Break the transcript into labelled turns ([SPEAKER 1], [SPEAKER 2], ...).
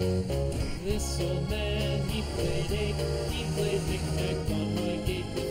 [SPEAKER 1] With so many played, he played knick-knack on my gate.